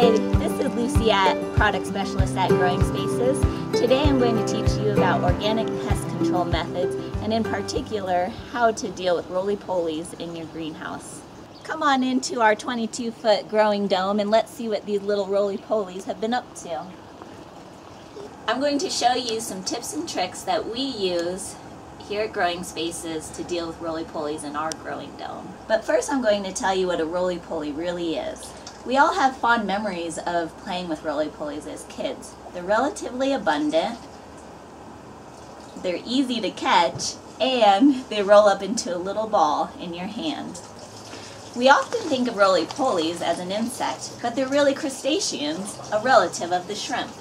Hi, this is Lucy at Product Specialist at Growing Spaces. Today I'm going to teach you about organic pest control methods and in particular how to deal with roly-polies in your greenhouse. Come on into our 22 foot growing dome and let's see what these little roly-polies have been up to. I'm going to show you some tips and tricks that we use here at Growing Spaces to deal with roly-polies in our growing dome. But first I'm going to tell you what a roly-poly really is. We all have fond memories of playing with roly-polies as kids. They're relatively abundant, they're easy to catch, and they roll up into a little ball in your hand. We often think of roly-polies as an insect, but they're really crustaceans, a relative of the shrimp.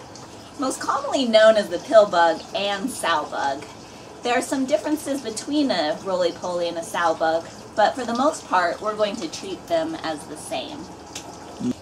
Most commonly known as the pill bug and sow bug. There are some differences between a roly-poly and a sow bug, but for the most part, we're going to treat them as the same.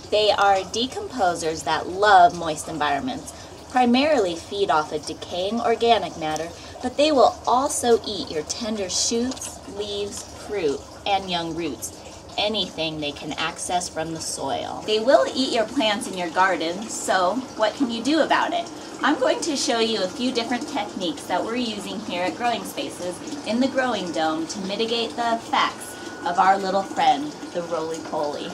They are decomposers that love moist environments, primarily feed off of decaying organic matter, but they will also eat your tender shoots, leaves, fruit, and young roots, anything they can access from the soil. They will eat your plants in your garden, so what can you do about it? I'm going to show you a few different techniques that we're using here at Growing Spaces in the Growing Dome to mitigate the effects of our little friend, the roly-poly.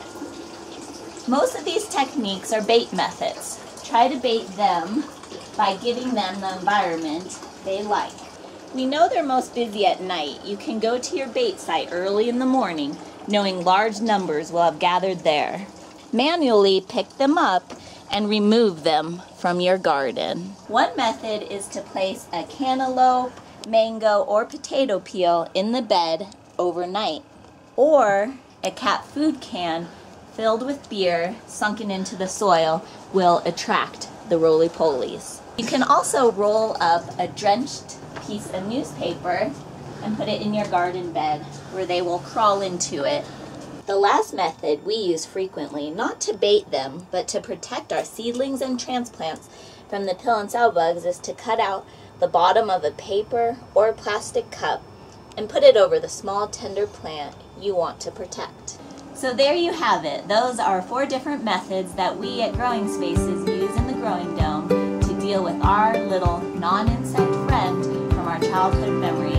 Most of these techniques are bait methods. Try to bait them by giving them the environment they like. We know they're most busy at night. You can go to your bait site early in the morning, knowing large numbers will have gathered there. Manually pick them up and remove them from your garden. One method is to place a cantaloupe, mango, or potato peel in the bed overnight, or a cat food can filled with beer sunken into the soil will attract the roly-polies. You can also roll up a drenched piece of newspaper and put it in your garden bed where they will crawl into it. The last method we use frequently, not to bait them, but to protect our seedlings and transplants from the pill and sow bugs is to cut out the bottom of a paper or plastic cup and put it over the small tender plant you want to protect. So there you have it. Those are four different methods that we at Growing Spaces use in the Growing Dome to deal with our little non-insect friend from our childhood memories